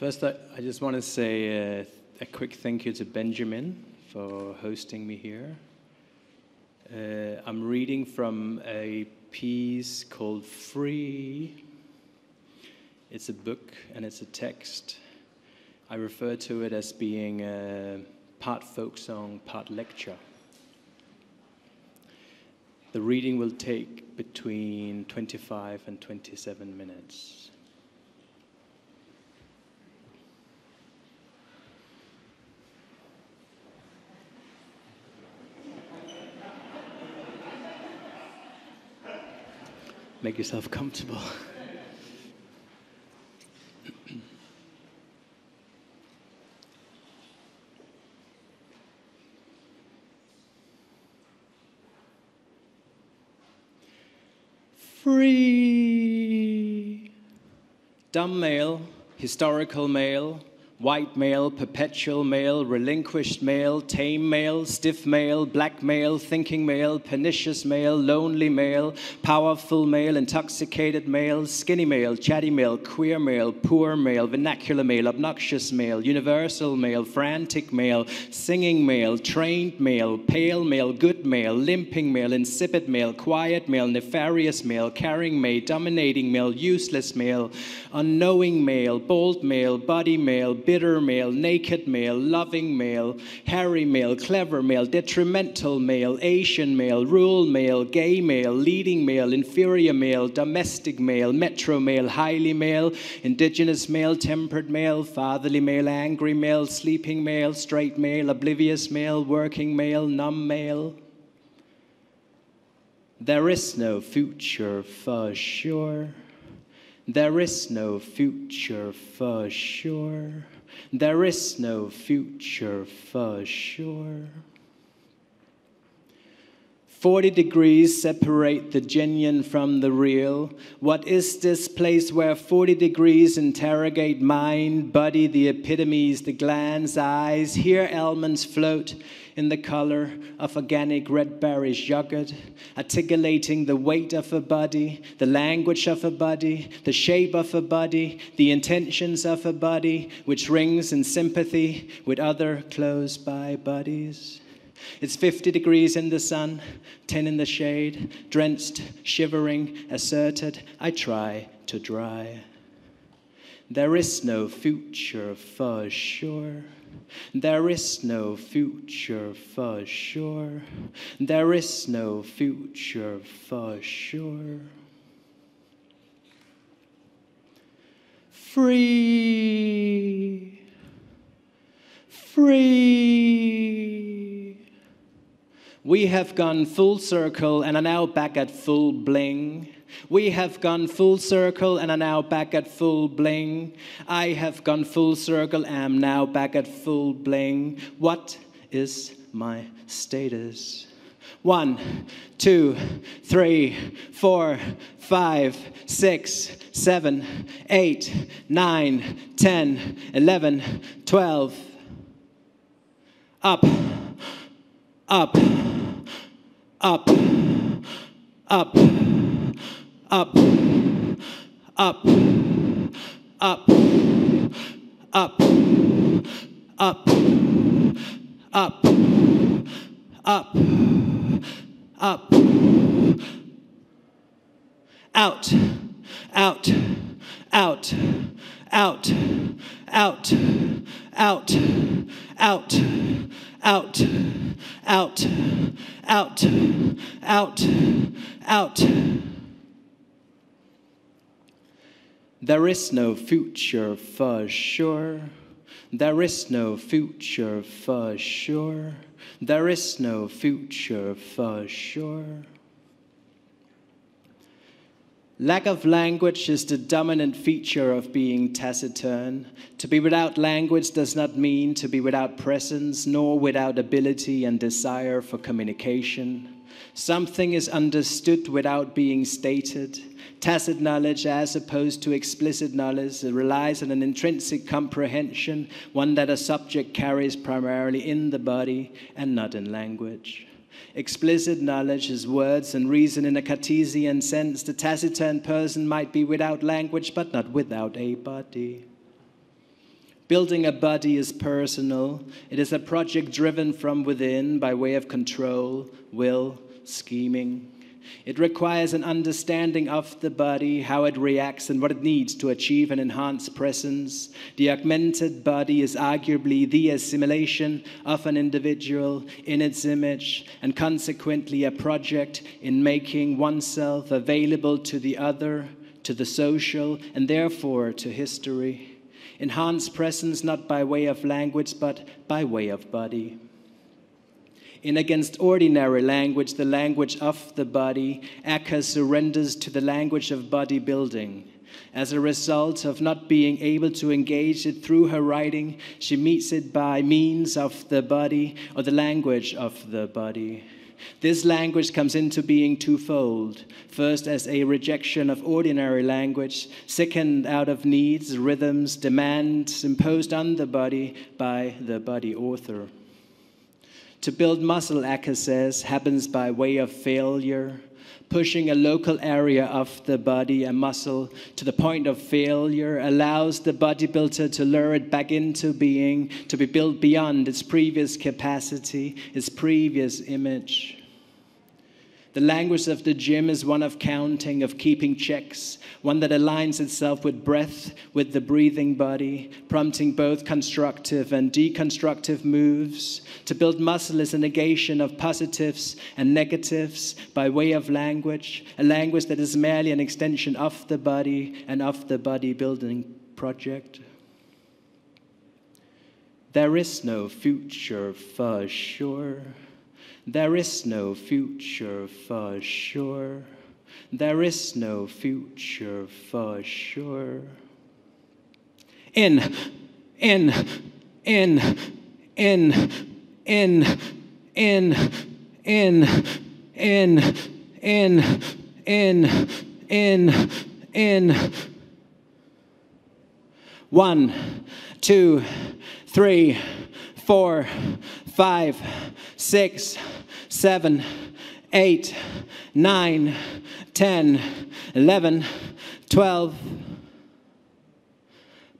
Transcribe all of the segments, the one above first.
First, I, I just want to say uh, a quick thank you to Benjamin for hosting me here. Uh, I'm reading from a piece called Free. It's a book and it's a text. I refer to it as being a part folk song, part lecture. The reading will take between 25 and 27 minutes. Make yourself comfortable. Free. Dumb male, historical male, white male, perpetual male, relinquished male, tame male, stiff male, black male, thinking male, pernicious male, lonely male, powerful male, intoxicated male, skinny male, chatty male, queer male, poor male, vernacular male, obnoxious male, universal male, frantic male, singing male, trained male, pale male, good male, limping male, insipid male, quiet male, nefarious male, carrying male, dominating male, useless male, unknowing male, bold male, body male, bitter male, naked male, loving male, hairy male, clever male, detrimental male, Asian male, rural male, gay male, leading male, inferior male, domestic male, metro male, highly male, indigenous male, tempered male, fatherly male, angry male, sleeping male, straight male, oblivious male, working male, numb male. There is no future for sure. There is no future for sure. There is no future for sure. 40 degrees separate the genuine from the real. What is this place where 40 degrees interrogate mind, body, the epitomes, the glands, eyes? Here elements float in the color of organic red berries yogurt, articulating the weight of a body, the language of a body, the shape of a body, the intentions of a body, which rings in sympathy with other close by bodies. It's 50 degrees in the sun, 10 in the shade, drenched, shivering, asserted, I try to dry. There is no future for sure. There is no future for sure. There is no future for sure. Free. Free. We have gone full circle and are now back at full bling. We have gone full circle and are now back at full bling. I have gone full circle and am now back at full bling. What is my status? One, two, three, four, five, six, seven, eight, nine, ten, eleven, twelve. Up, up, up, up up, up, up, up, up, up, up, up, out, out, out, out, out, out, out, out, out, out, out, out. There is no future for sure. There is no future for sure. There is no future for sure. Lack of language is the dominant feature of being taciturn. To be without language does not mean to be without presence, nor without ability and desire for communication. Something is understood without being stated. Tacit knowledge, as opposed to explicit knowledge, relies on an intrinsic comprehension, one that a subject carries primarily in the body and not in language. Explicit knowledge is words and reason in a Cartesian sense. The taciturn person might be without language, but not without a body. Building a body is personal. It is a project driven from within by way of control, will, scheming. It requires an understanding of the body, how it reacts, and what it needs to achieve an enhanced presence. The augmented body is arguably the assimilation of an individual in its image, and consequently a project in making oneself available to the other, to the social, and therefore to history. Enhanced presence not by way of language, but by way of body. In Against Ordinary Language, the language of the body, Acker surrenders to the language of bodybuilding. As a result of not being able to engage it through her writing, she meets it by means of the body or the language of the body. This language comes into being twofold. First, as a rejection of ordinary language. Second, out of needs, rhythms, demands imposed on the body by the body author. To build muscle, Acker says, happens by way of failure, pushing a local area of the body, a muscle, to the point of failure allows the bodybuilder to lure it back into being, to be built beyond its previous capacity, its previous image. The language of the gym is one of counting, of keeping checks, one that aligns itself with breath, with the breathing body, prompting both constructive and deconstructive moves. To build muscle is a negation of positives and negatives by way of language, a language that is merely an extension of the body and of the body building project. There is no future for sure. There is no future for sure. There is no future for sure. In, in, in, in, in, in, in, in, in, in, in, in. One, two, three, four, five, six, seven, eight, nine, ten, eleven, twelve.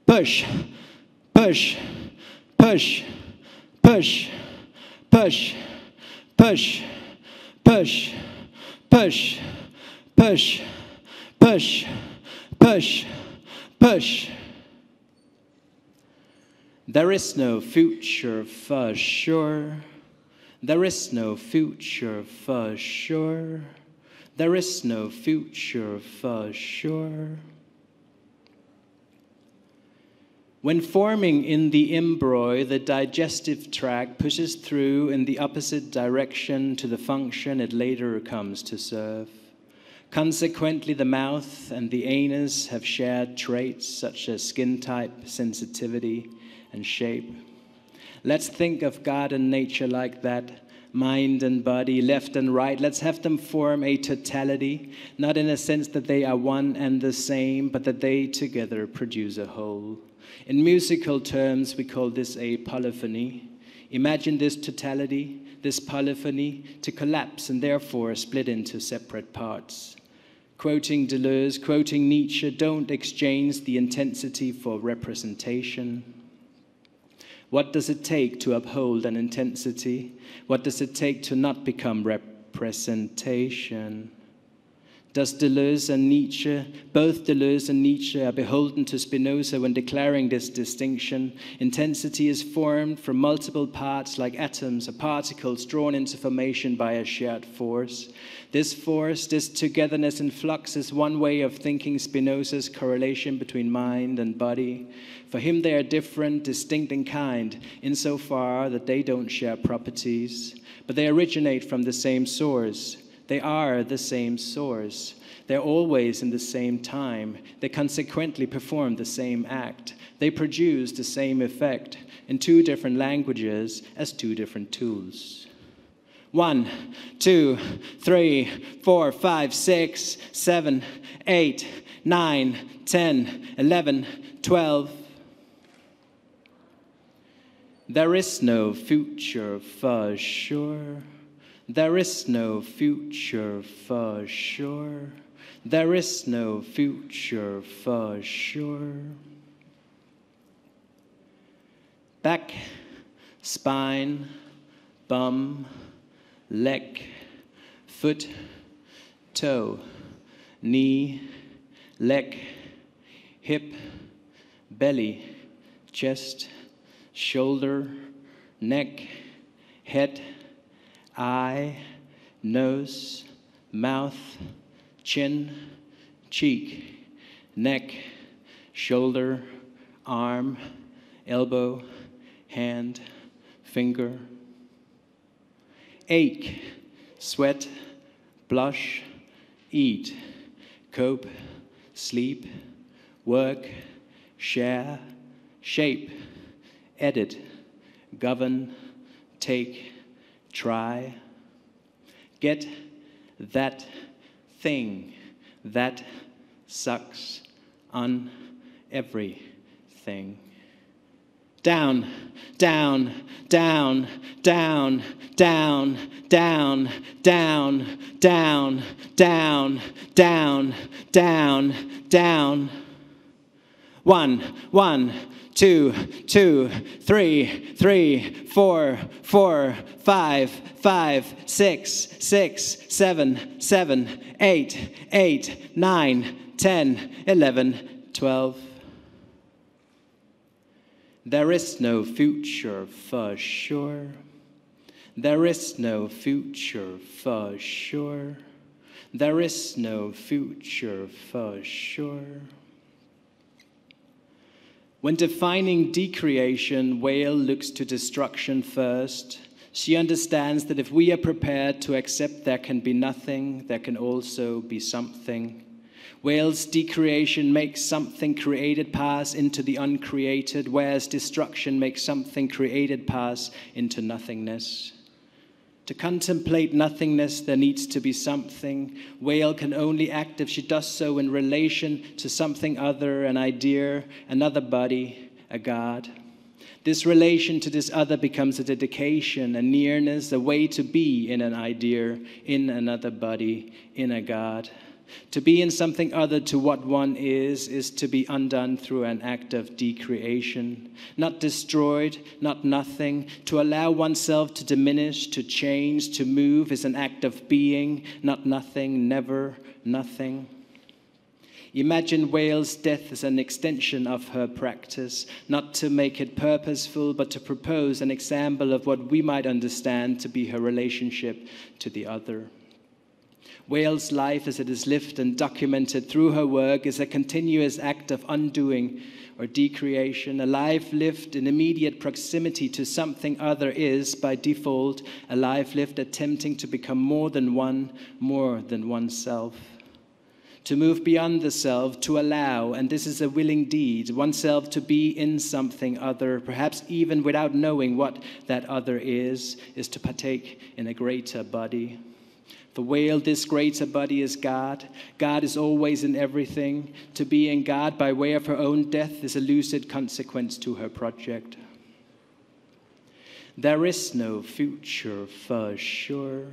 Push, push, push, push, push, push, push, push, push, push, push, push. There is no future for sure. There is no future for sure. There is no future for sure. When forming in the embryo, the digestive tract pushes through in the opposite direction to the function it later comes to serve. Consequently, the mouth and the anus have shared traits such as skin type, sensitivity, and shape. Let's think of God and nature like that mind and body, left and right. Let's have them form a totality, not in a sense that they are one and the same, but that they together produce a whole. In musical terms, we call this a polyphony. Imagine this totality, this polyphony, to collapse and therefore split into separate parts. Quoting Deleuze, quoting Nietzsche, don't exchange the intensity for representation. What does it take to uphold an intensity? What does it take to not become representation? Does Deleuze and Nietzsche, both Deleuze and Nietzsche, are beholden to Spinoza when declaring this distinction? Intensity is formed from multiple parts like atoms or particles drawn into formation by a shared force. This force, this togetherness in flux, is one way of thinking Spinoza's correlation between mind and body. For him, they are different, distinct in kind, insofar that they don't share properties, but they originate from the same source. They are the same source. They're always in the same time. They consequently perform the same act. They produce the same effect in two different languages as two different tools. One, two, three, four, five, six, seven, eight, nine, ten, eleven, twelve. There is no future for sure. There is no future for sure. There is no future for sure. back, spine, bum, leg, foot, toe, knee, leg, hip, belly, chest, shoulder, neck, head, eye, nose, mouth, chin, cheek, neck, shoulder, arm, elbow, hand, finger. Ache, sweat, blush, eat, cope, sleep, work, share, shape, edit, govern, take, try. Get that thing that sucks on everything. Down, down, down, down, down, down, down, down, down, down, down, down. One, one, two, two, three, three, four, four, five, five, six, six, seven, seven, eight, eight, nine, ten, eleven, twelve. There is no future for sure. There is no future for sure. There is no future for sure. When defining decreation, Weil looks to destruction first. She understands that if we are prepared to accept there can be nothing, there can also be something. Weil's decreation makes something created pass into the uncreated, whereas destruction makes something created pass into nothingness. To contemplate nothingness, there needs to be something. Weil can only act if she does so in relation to something other, an idea, another body, a God. This relation to this other becomes a dedication, a nearness, a way to be in an idea, in another body, in a God. To be in something other to what one is, is to be undone through an act of decreation. Not destroyed, not nothing. To allow oneself to diminish, to change, to move is an act of being, not nothing, never nothing. Imagine Weil's death as an extension of her practice, not to make it purposeful, but to propose an example of what we might understand to be her relationship to the other. Weil's life, as it is lived and documented through her work, is a continuous act of undoing or decreation. A life lived in immediate proximity to something other is, by default, a life lived attempting to become more than one, more than oneself. To move beyond the self, to allow, and this is a willing deed, oneself to be in something other, perhaps even without knowing what that other is, is to partake in a greater body. For Weil, this greater body is God. God is always in everything. To be in God by way of her own death is a lucid consequence to her project. There is no future for sure.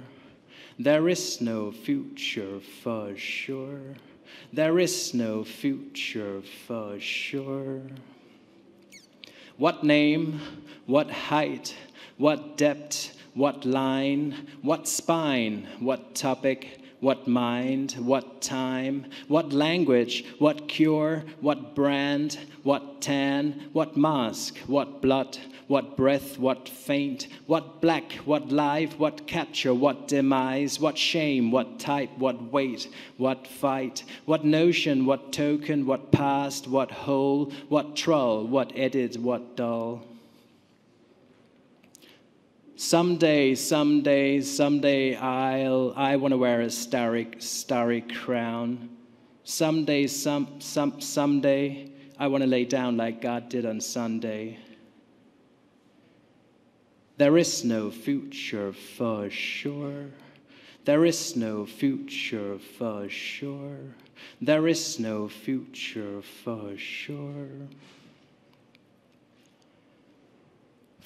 There is no future for sure. There is no future for sure. What name, what height, what depth, what line, what spine, what topic, what mind, what time, what language, what cure, what brand, what tan, what mask, what blood, what breath, what faint, what black, what life, what capture, what demise, what shame, what type, what weight, what fight, what notion, what token, what past, what whole, what troll, what edit, what dull. Someday, someday, someday I'll I want to wear a starry starry crown. Someday, some some someday I want to lay down like God did on Sunday. There is no future for sure. There is no future for sure. There is no future for sure.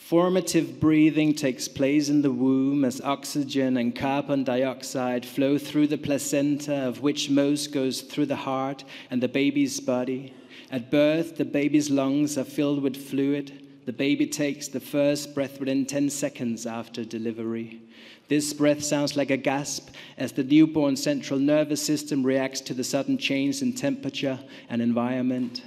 Formative breathing takes place in the womb as oxygen and carbon dioxide flow through the placenta, of which most goes through the heart and the baby's body. At birth, the baby's lungs are filled with fluid. the baby takes the first breath within 10 seconds after delivery. This breath sounds like a gasp as the newborn central nervous system reacts to the sudden change in temperature and environment.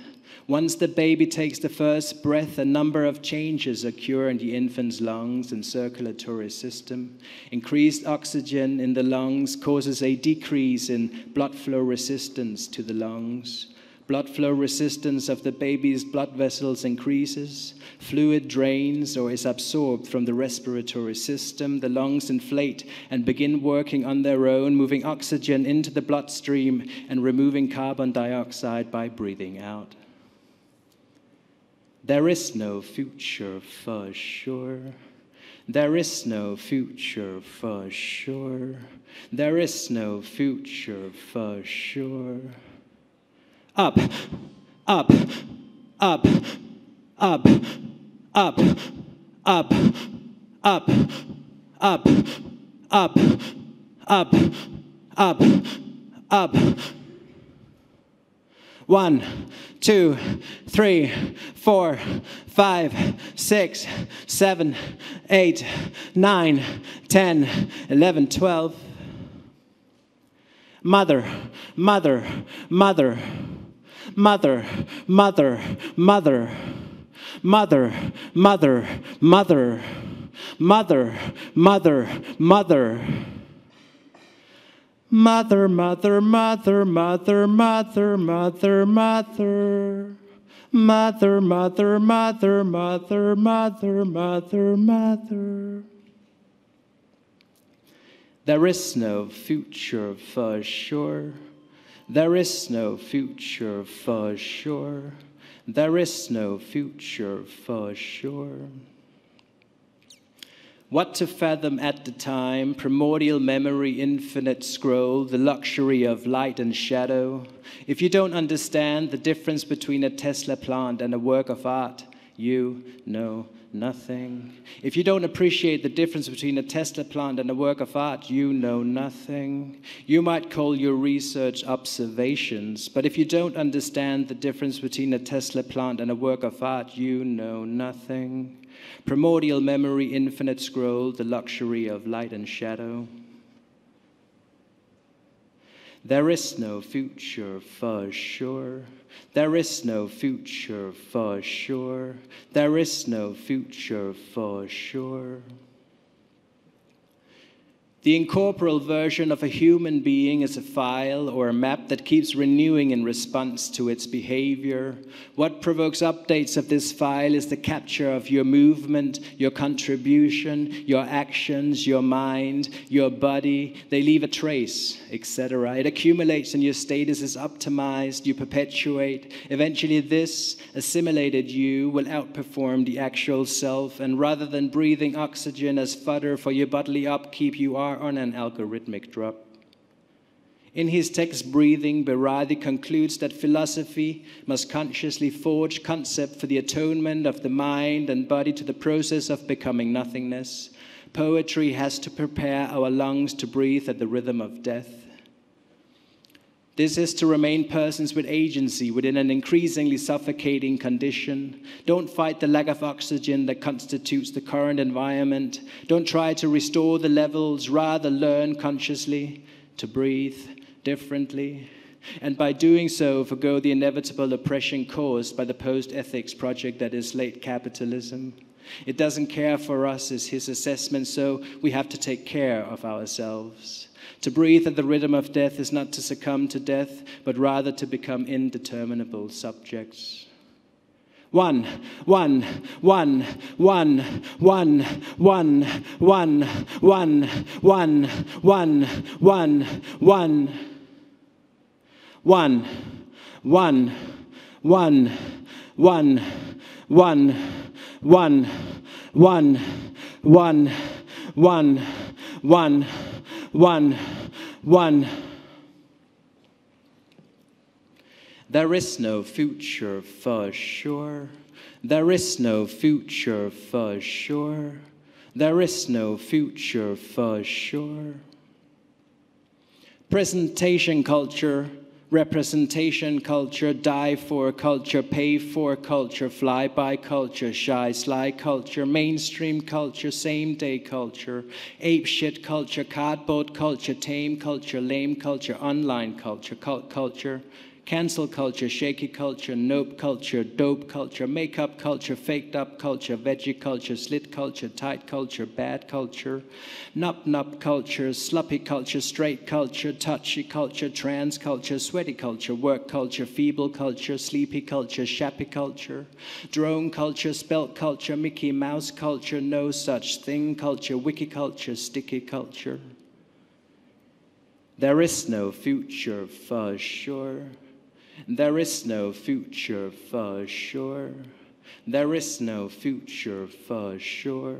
Once the baby takes the first breath, a number of changes occur in the infant's lungs and circulatory system. Increased oxygen in the lungs causes a decrease in blood flow resistance to the lungs. Blood flow resistance of the baby's blood vessels increases. Fluid drains or is absorbed from the respiratory system. The lungs inflate and begin working on their own, moving oxygen into the bloodstream and removing carbon dioxide by breathing out. There is no future for sure. There is no future for sure. There is no future for sure. Up, up, up, up, up, up, up, up, up, up, up, up. One, two, three, four, five, six, seven, eight, nine, ten, eleven, twelve. Mother, mother, mother, mother, mother, mother, mother, mother, mother, mother, mother, mother. Mother, mother, mother, mother, mother, mother, mother. Mother, mother, mother, mother, mother, mother, mother. There is no future for sure. There is no future for sure. There is no future for sure. What to fathom at the time, primordial memory, infinite scroll, the luxury of light and shadow. If you don't understand the difference between a Tesla plant and a work of art, you know nothing. If you don't appreciate the difference between a Tesla plant and a work of art, you know nothing. You might call your research observations, but if you don't understand the difference between a Tesla plant and a work of art, you know nothing. Primordial memory, infinite scroll, the luxury of light and shadow. There is no future for sure. There is no future for sure. There is no future for sure. The incorporeal version of a human being is a file or a map that keeps renewing in response to its behavior. What provokes updates of this file is the capture of your movement, your contribution, your actions, your mind, your body. They leave a trace, etc. It accumulates and your status is optimized, you perpetuate. Eventually, this assimilated you will outperform the actual self, and rather than breathing oxygen as fodder for your bodily upkeep, you are on an algorithmic drop. In his text, Breathing, Berardi concludes that philosophy must consciously forge concept for the atonement of the mind and body to the process of becoming nothingness. Poetry has to prepare our lungs to breathe at the rhythm of death. This is to remain persons with agency within an increasingly suffocating condition. Don't fight the lack of oxygen that constitutes the current environment. Don't try to restore the levels, rather, learn consciously to breathe differently. And by doing so, forego the inevitable oppression caused by the post ethics project that is late capitalism. It doesn't care for us, is his assessment, so we have to take care of ourselves. To breathe at the rhythm of death is not to succumb to death, but rather to become indeterminable subjects. One, one, one, one, one, one, one, one, one, one, one, one, one, one, one, one, one, one, one, one, one, one, one, one. There is no future for sure. There is no future for sure. There is no future for sure. Presentation culture representation culture, die for culture, pay for culture, fly by culture, shy, sly culture, mainstream culture, same day culture, ape shit culture, cardboard culture, tame culture, lame culture, online culture, cult culture, cancel culture, shaky culture, nope culture, dope culture, makeup culture, faked up culture, veggie culture, slit culture, tight culture, bad culture, nup nup culture, sloppy culture, straight culture, touchy culture, trans culture, sweaty culture, work culture, feeble culture, sleepy culture, shappy culture, drone culture, spelt culture, Mickey Mouse culture, no such thing culture, wiki culture, sticky culture. There is no future for sure. There is no future for sure. There is no future for sure.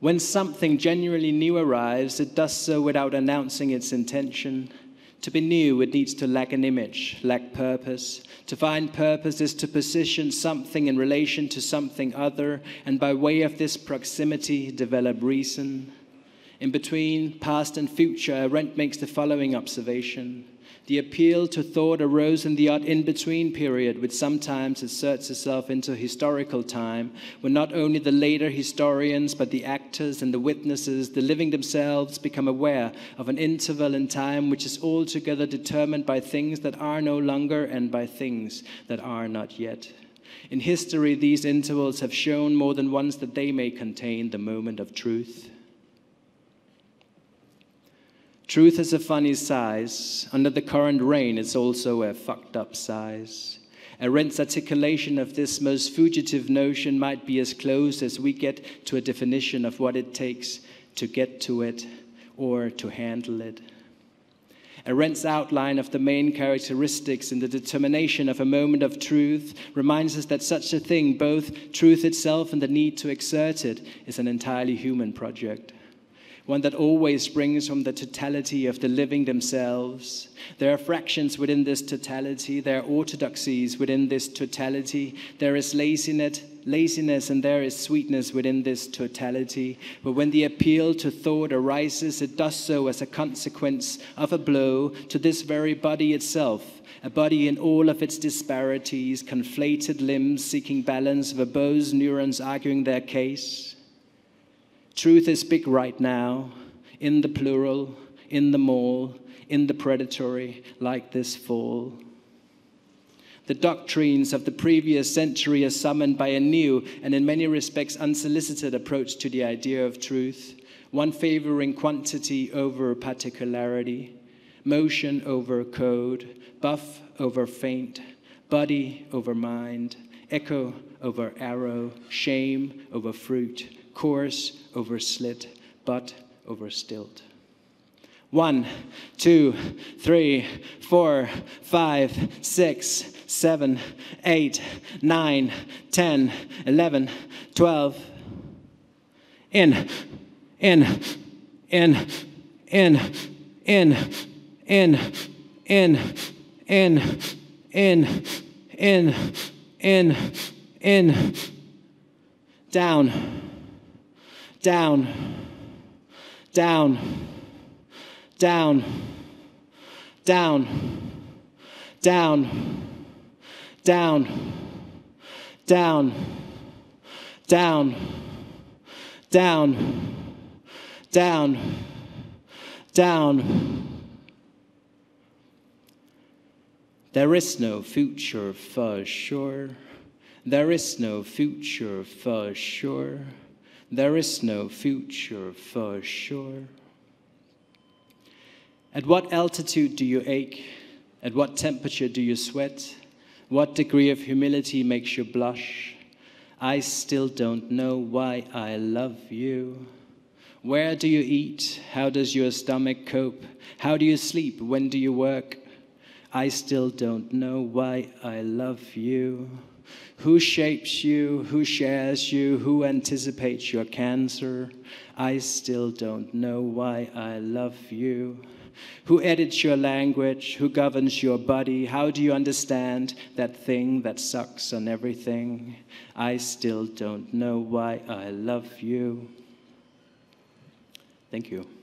When something genuinely new arrives, it does so without announcing its intention. To be new, it needs to lack an image, lack purpose. To find purpose is to position something in relation to something other, and by way of this proximity, develop reason. In between past and future, Arendt makes the following observation. The appeal to thought arose in the odd in between period, which sometimes asserts itself into historical time, when not only the later historians, but the actors and the witnesses, the living themselves, become aware of an interval in time which is altogether determined by things that are no longer and by things that are not yet. In history, these intervals have shown more than once that they may contain the moment of truth. Truth is a funny size. Under the current reign, it's also a fucked up size. Arendt's articulation of this most fugitive notion might be as close as we get to a definition of what it takes to get to it or to handle it. Arendt's outline of the main characteristics in the determination of a moment of truth reminds us that such a thing, both truth itself and the need to exert it, is an entirely human project one that always springs from the totality of the living themselves. There are fractions within this totality, there are orthodoxies within this totality, there is laziness, laziness and there is sweetness within this totality. But when the appeal to thought arises, it does so as a consequence of a blow to this very body itself. A body in all of its disparities, conflated limbs seeking balance, verbose neurons arguing their case. Truth is big right now, in the plural, in the mall, in the predatory, like this fall. The doctrines of the previous century are summoned by a new and, in many respects, unsolicited approach to the idea of truth, one favoring quantity over particularity, motion over code, buff over faint, body over mind, echo over arrow, shame over fruit, course over slit, butt over stilt. One, two, three, four, five, six, seven, eight, nine, ten, eleven, twelve. In, in, in, in, in, in, in, in, in, in, in, in, down down, down, down, down, down, down, down, down, down, down, down. There is no future for sure. There is no future for sure. There is no future for sure. At what altitude do you ache? At what temperature do you sweat? What degree of humility makes you blush? I still don't know why I love you. Where do you eat? How does your stomach cope? How do you sleep? When do you work? I still don't know why I love you. Who shapes you? Who shares you? Who anticipates your cancer? I still don't know why I love you. Who edits your language? Who governs your body? How do you understand that thing that sucks on everything? I still don't know why I love you. Thank you.